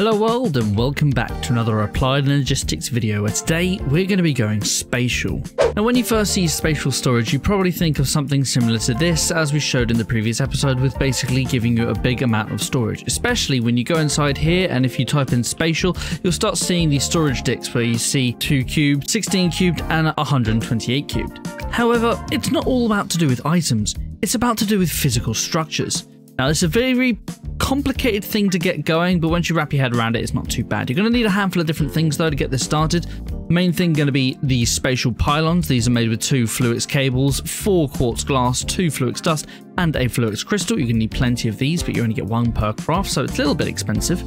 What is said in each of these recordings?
Hello world and welcome back to another Applied Energistics video where today we're going to be going spatial. Now when you first see spatial storage you probably think of something similar to this as we showed in the previous episode with basically giving you a big amount of storage, especially when you go inside here and if you type in spatial you'll start seeing these storage disks where you see 2 cubed, 16 cubed and 128 cubed. However, it's not all about to do with items, it's about to do with physical structures. Now, it's a very complicated thing to get going, but once you wrap your head around it, it's not too bad. You're going to need a handful of different things, though, to get this started. Main thing going to be the spatial pylons. These are made with two Fluix cables, four quartz glass, two Fluix dust, and a Fluix crystal. You're going to need plenty of these, but you only get one per craft, so it's a little bit expensive.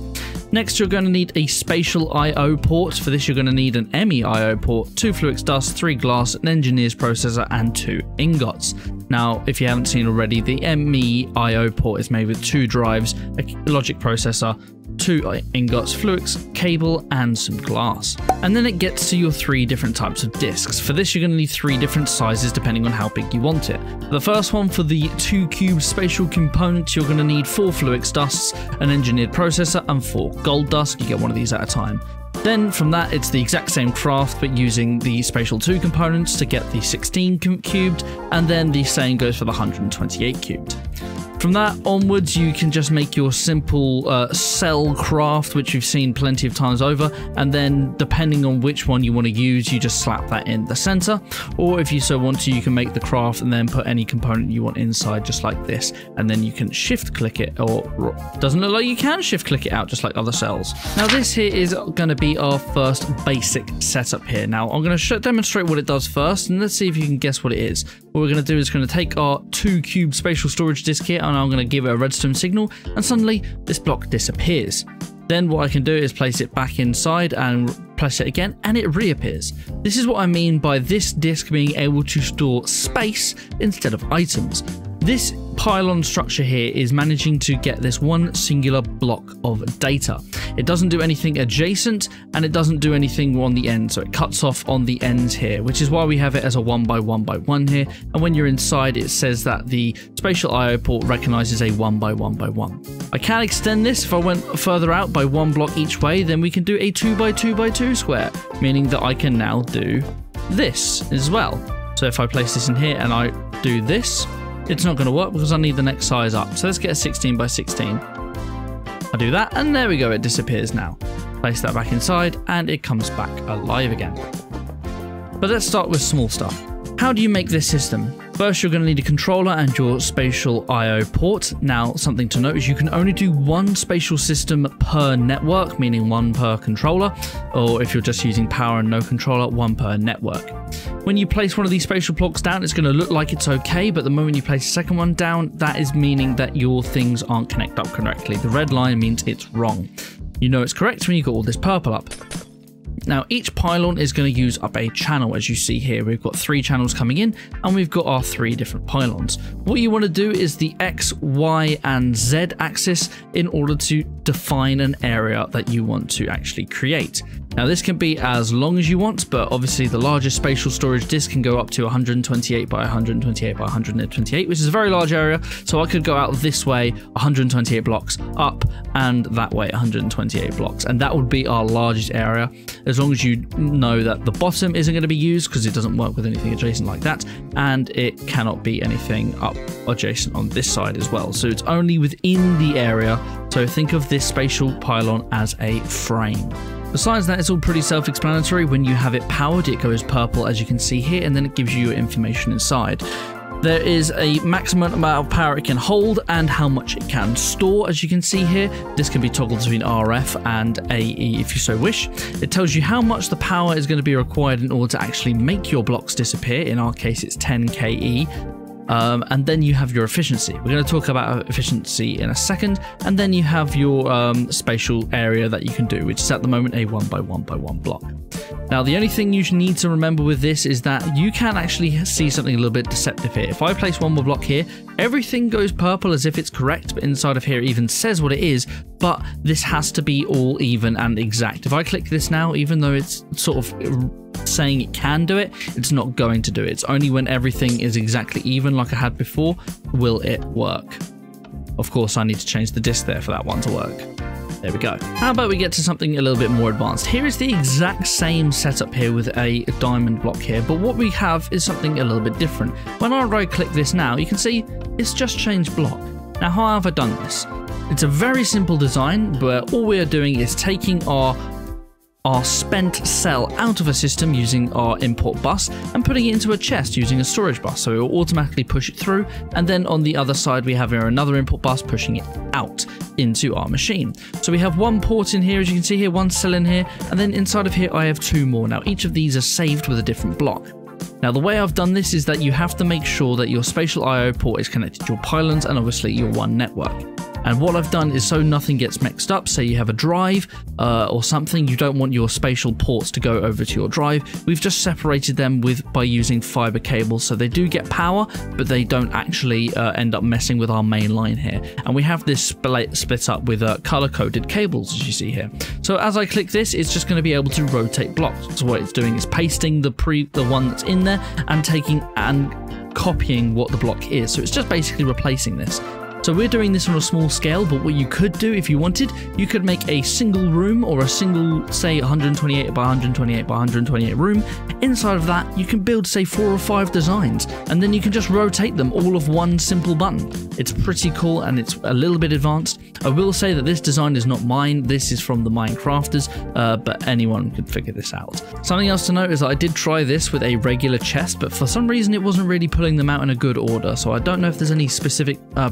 Next, you're going to need a spatial I.O. port. For this, you're going to need an ME I.O. port, two Fluix dust, three glass, an engineer's processor, and two ingots. Now, if you haven't seen already, the ME I.O. port is made with two drives, a logic processor, two ingots, Fluix, cable, and some glass. And then it gets to your three different types of discs. For this, you're going to need three different sizes depending on how big you want it. The first one for the two cube spatial components, you're going to need four Fluix dusts, an engineered processor, and four gold dust. You get one of these at a time. Then from that, it's the exact same craft, but using the Spatial 2 components to get the 16 cubed, and then the same goes for the 128 cubed. From that onwards, you can just make your simple uh, cell craft, which you've seen plenty of times over, and then depending on which one you want to use, you just slap that in the center. Or if you so want to, you can make the craft and then put any component you want inside, just like this, and then you can shift click it, or doesn't look like you can shift click it out, just like other cells. Now this here is going to be our first basic setup here. Now I'm going to demonstrate what it does first, and let's see if you can guess what it is. What we're going to do is going to take our two cube spatial storage disk here and I'm going to give it a redstone signal and suddenly this block disappears. Then what I can do is place it back inside and press it again and it reappears. This is what I mean by this disk being able to store space instead of items. This pylon structure here is managing to get this one singular block of data. It doesn't do anything adjacent and it doesn't do anything on the end, so it cuts off on the ends here, which is why we have it as a one by one by one here. And when you're inside, it says that the spatial IO port recognizes a one by one by one. I can extend this if I went further out by one block each way, then we can do a two by two by two square, meaning that I can now do this as well. So if I place this in here and I do this, it's not going to work because I need the next size up. So let's get a 16 by 16. I do that and there we go, it disappears now. Place that back inside and it comes back alive again. But let's start with small stuff. How do you make this system? First, you're going to need a controller and your spatial I.O. port. Now, something to note is you can only do one spatial system per network, meaning one per controller, or if you're just using power and no controller, one per network. When you place one of these spatial blocks down, it's going to look like it's okay, but the moment you place a second one down, that is meaning that your things aren't connected up correctly. The red line means it's wrong. You know it's correct when you got all this purple up. Now each pylon is going to use up a channel as you see here. We've got three channels coming in and we've got our three different pylons. What you want to do is the X, Y and Z axis in order to define an area that you want to actually create. Now this can be as long as you want, but obviously the largest spatial storage disk can go up to 128 by 128 by 128, which is a very large area. So I could go out this way 128 blocks up and that way 128 blocks. And that would be our largest area, as long as you know that the bottom isn't going to be used because it doesn't work with anything adjacent like that. And it cannot be anything up adjacent on this side as well. So it's only within the area. So think of this spatial pylon as a frame. Besides that, it's all pretty self-explanatory. When you have it powered, it goes purple as you can see here, and then it gives you your information inside. There is a maximum amount of power it can hold and how much it can store, as you can see here. This can be toggled between RF and AE if you so wish. It tells you how much the power is going to be required in order to actually make your blocks disappear. In our case, it's 10 KE. Um, and then you have your efficiency. We're going to talk about efficiency in a second, and then you have your um, spatial area that you can do, which is at the moment a one by one by one block. Now, the only thing you need to remember with this is that you can actually see something a little bit deceptive here. If I place one more block here, everything goes purple as if it's correct, but inside of here it even says what it is, but this has to be all even and exact. If I click this now, even though it's sort of saying it can do it, it's not going to do it. It's only when everything is exactly even like I had before, will it work. Of course, I need to change the disk there for that one to work. There we go. How about we get to something a little bit more advanced? Here is the exact same setup here with a diamond block here, but what we have is something a little bit different. When I right click this now, you can see it's just changed block. Now how have I done this? It's a very simple design but all we are doing is taking our our spent cell out of a system using our import bus and putting it into a chest using a storage bus. So it will automatically push it through. And then on the other side, we have here another import bus pushing it out into our machine. So we have one port in here, as you can see here, one cell in here. And then inside of here, I have two more. Now each of these are saved with a different block. Now the way I've done this is that you have to make sure that your spatial IO port is connected to your pylons and obviously your one network. And what I've done is so nothing gets mixed up, say you have a drive uh, or something, you don't want your spatial ports to go over to your drive, we've just separated them with by using fiber cables. So they do get power, but they don't actually uh, end up messing with our main line here. And we have this split, up with uh, color-coded cables, as you see here. So as I click this, it's just going to be able to rotate blocks. So what it's doing is pasting the pre the one that's in there and taking and copying what the block is. So it's just basically replacing this. So we're doing this on a small scale, but what you could do if you wanted, you could make a single room or a single, say 128 by 128 by 128 room. Inside of that, you can build, say, four or five designs, and then you can just rotate them all of one simple button. It's pretty cool and it's a little bit advanced. I will say that this design is not mine, this is from the Minecrafters, uh, but anyone could figure this out. Something else to note is that I did try this with a regular chest, but for some reason it wasn't really pulling them out in a good order, so I don't know if there's any specific uh,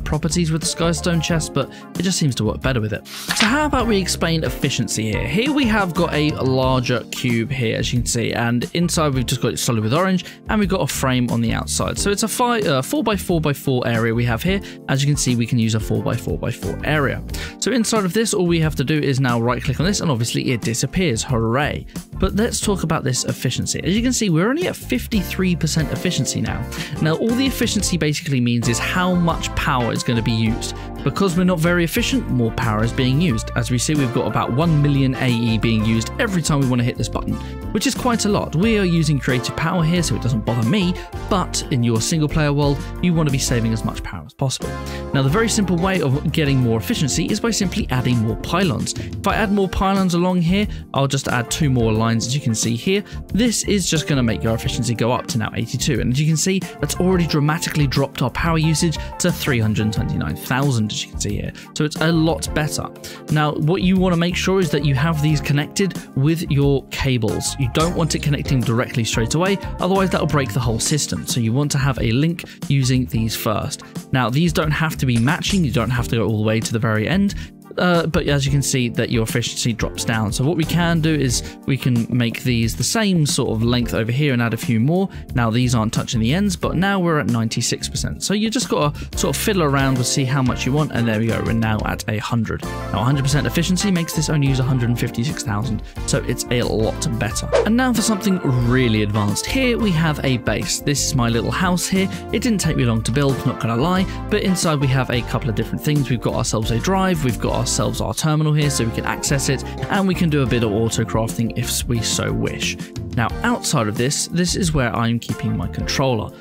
with the Skystone chest, but it just seems to work better with it. So how about we explain efficiency here? Here we have got a larger cube here, as you can see, and inside we've just got it solid with orange, and we've got a frame on the outside. So it's a five, uh, 4x4x4 area we have here. As you can see, we can use a 4x4x4 area. So inside of this, all we have to do is now right click on this, and obviously it disappears. Hooray. But let's talk about this efficiency. As you can see, we're only at 53% efficiency now. Now, all the efficiency basically means is how much power is going to be used. Because we're not very efficient, more power is being used. As we see, we've got about 1 million AE being used every time we want to hit this button, which is quite a lot. We are using creative power here, so it doesn't bother me, but in your single player world, you want to be saving as much power as possible. Now, the very simple way of getting more efficiency is by simply adding more pylons. If I add more pylons along here, I'll just add two more lines, as you can see here. This is just going to make your efficiency go up to now 82, and as you can see, that's already dramatically dropped our power usage to 329,000 as you can see here. So it's a lot better. Now, what you want to make sure is that you have these connected with your cables. You don't want it connecting directly straight away, otherwise that'll break the whole system. So you want to have a link using these first. Now, these don't have to be matching. You don't have to go all the way to the very end. Uh, but as you can see that your efficiency drops down. So what we can do is we can make these the same sort of length over here and add a few more. Now these aren't touching the ends, but now we're at 96%. So you just got to sort of fiddle around to see how much you want. And there we go. We're now at 100. Now 100% efficiency makes this only use 156,000. So it's a lot better. And now for something really advanced. Here we have a base. This is my little house here. It didn't take me long to build, not gonna lie, but inside we have a couple of different things. We've got ourselves a drive, we've got ourselves our terminal here so we can access it, and we can do a bit of auto crafting if we so wish. Now, outside of this, this is where I'm keeping my controller.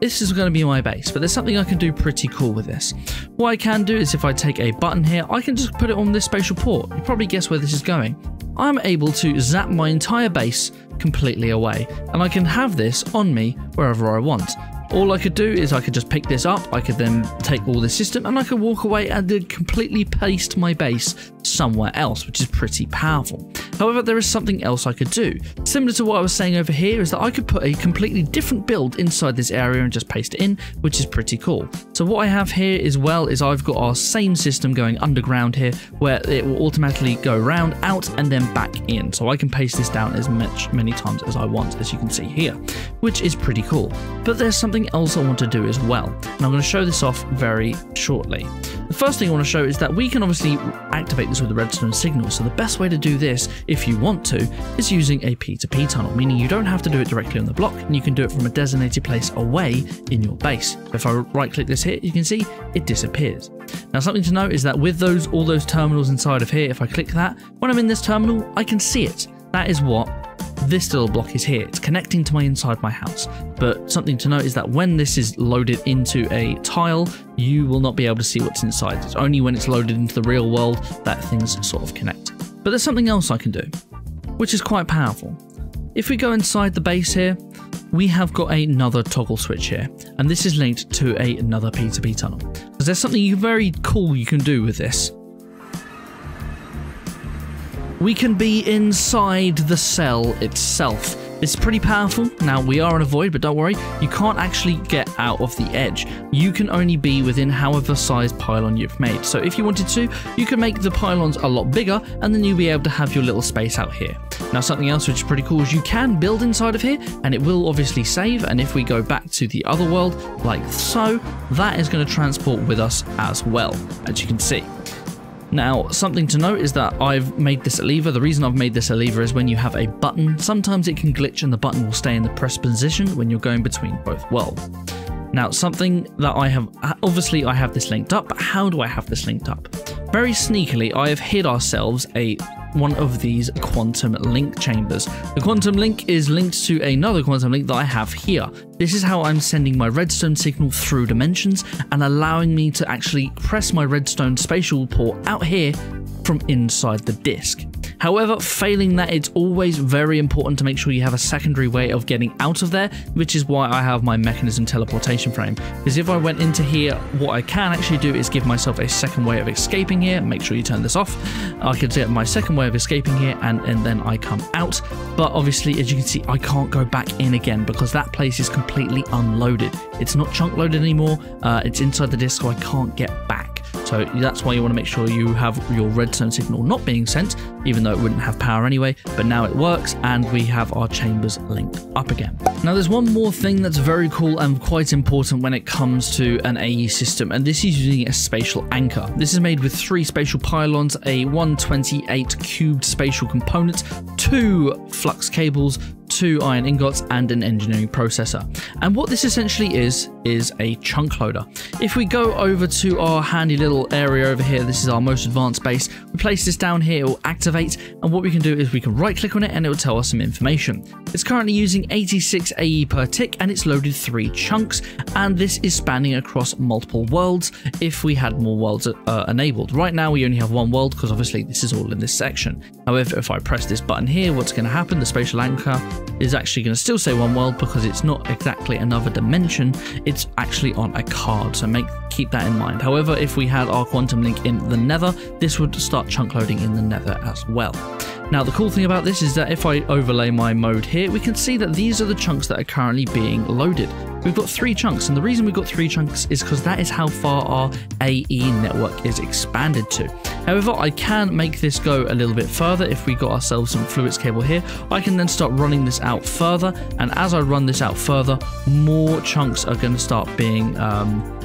This is going to be my base, but there's something I can do pretty cool with this. What I can do is if I take a button here, I can just put it on this spatial port. You probably guess where this is going. I'm able to zap my entire base completely away, and I can have this on me wherever I want. All I could do is I could just pick this up, I could then take all this system and I could walk away and then completely paste my base somewhere else, which is pretty powerful. However, there is something else I could do. Similar to what I was saying over here is that I could put a completely different build inside this area and just paste it in, which is pretty cool. So what I have here as well is I've got our same system going underground here where it will automatically go around, out and then back in. So I can paste this down as much many times as I want, as you can see here, which is pretty cool. But there's something else I want to do as well, and I'm going to show this off very shortly. The first thing I want to show is that we can obviously activate this with the redstone signal, so the best way to do this, if you want to, is using a P2P tunnel, meaning you don't have to do it directly on the block, and you can do it from a designated place away in your base. If I right click this here, you can see it disappears. Now something to note is that with those all those terminals inside of here, if I click that, when I'm in this terminal, I can see it. That is what this little block is here. It's connecting to my inside my house. But something to note is that when this is loaded into a tile, you will not be able to see what's inside. It's only when it's loaded into the real world that things sort of connect. But there's something else I can do, which is quite powerful. If we go inside the base here, we have got another toggle switch here, and this is linked to a, another P2P tunnel. Because there's something very cool you can do with this. We can be inside the cell itself. It's pretty powerful. Now, we are in a void, but don't worry, you can't actually get out of the edge. You can only be within however size pylon you've made. So if you wanted to, you can make the pylons a lot bigger, and then you'll be able to have your little space out here. Now, something else which is pretty cool is you can build inside of here, and it will obviously save, and if we go back to the other world, like so, that is going to transport with us as well, as you can see. Now, something to note is that I've made this a lever. The reason I've made this a lever is when you have a button, sometimes it can glitch and the button will stay in the press position when you're going between both worlds. Now, something that I have, obviously I have this linked up, but how do I have this linked up? Very sneakily, I have hid ourselves a one of these quantum link chambers. The quantum link is linked to another quantum link that I have here. This is how I'm sending my redstone signal through dimensions and allowing me to actually press my redstone spatial port out here from inside the disk. However, failing that, it's always very important to make sure you have a secondary way of getting out of there, which is why I have my Mekanism teleportation frame. Because if I went into here, what I can actually do is give myself a second way of escaping here. Make sure you turn this off. I can get my second way of escaping here and, and then I come out. But obviously, as you can see, I can't go back in again because that place is completely unloaded. It's not chunk loaded anymore. Uh, it's inside the disk, so I can't get back. So that's why you want to make sure you have your redstone signal not being sent, even though it wouldn't have power anyway, but now it works and we have our chambers linked up again. Now there's one more thing that's very cool and quite important when it comes to an AE system, and this is using a spatial anchor. This is made with three spatial pylons, a 128 cubed spatial component, two Fluix cables, two iron ingots and an engineering processor. And what this essentially is, is a chunk loader. If we go over to our handy little area over here, this is our most advanced base, we place this down here, it will activate, and what we can do is we can right click on it and it will tell us some information. It's currently using 86 AE per tick and it's loaded three chunks, and this is spanning across multiple worlds if we had more worlds uh, enabled. Right now we only have one world because obviously this is all in this section. However, if I press this button here, what's going to happen? The spatial anchor is actually going to still say one world because it's not exactly another dimension, it's actually on a card, so make keep that in mind. However, if we had our quantum link in the nether, this would start chunk loading in the nether as well. Now the cool thing about this is that if I overlay my mode here, we can see that these are the chunks that are currently being loaded. We've got three chunks, and the reason we've got three chunks is because that is how far our AE network is expanded to. However, I can make this go a little bit further if we got ourselves some Fluix cable here. I can then start running this out further, and as I run this out further, more chunks are going to start being um,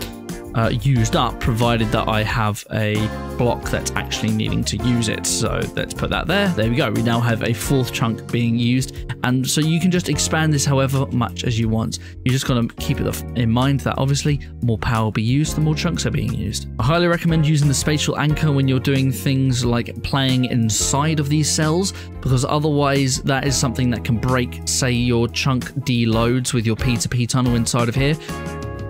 uh, used up, provided that I have a block that's actually needing to use it. So let's put that there. There we go. We now have a fourth chunk being used. And so you can just expand this however much as you want. You just got to keep it in mind that obviously more power will be used, the more chunks are being used. I highly recommend using the spatial anchor when you're doing things like playing inside of these cells, because otherwise that is something that can break, say, your chunk deloads with your P2P tunnel inside of here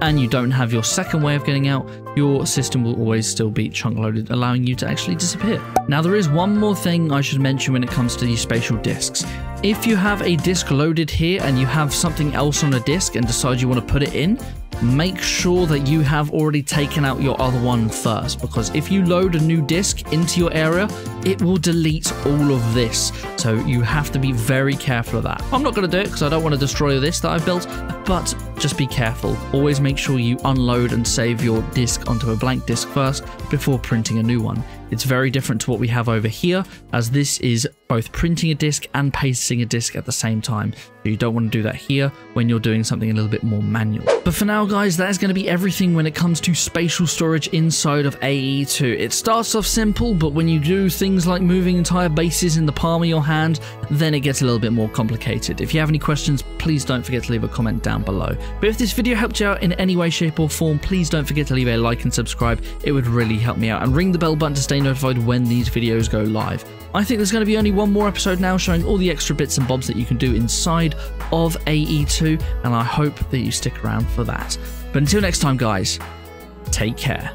and you don't have your second way of getting out, your system will always still be chunk loaded, allowing you to actually disappear. Now there is one more thing I should mention when it comes to these spatial disks. If you have a disk loaded here and you have something else on a disk and decide you want to put it in, make sure that you have already taken out your other one first because if you load a new disk into your area it will delete all of this. So you have to be very careful of that. I'm not going to do it because i don't want to destroy this that i've built but just be careful. Always make sure you unload and save your disk onto a blank disk first before printing a new one. It's very different to what we have over here, as this is both printing a disk and pasting a disk at the same time. So you don't want to do that here when you're doing something a little bit more manual. But for now, guys, that is going to be everything when it comes to spatial storage inside of AE2. It starts off simple, but when you do things like moving entire bases in the palm of your hand, then it gets a little bit more complicated. If you have any questions, please don't forget to leave a comment down below. But if this video helped you out in any way, shape, or form, please don't forget to leave a like and subscribe. It would really help me out. And ring the bell button to stay notified when these videos go live. I think there's going to be only one more episode now showing all the extra bits and bobs that you can do inside of AE2, and I hope that you stick around for that. But until next time, guys, take care.